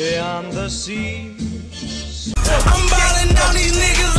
beyond the sea. I'm balling down these niggas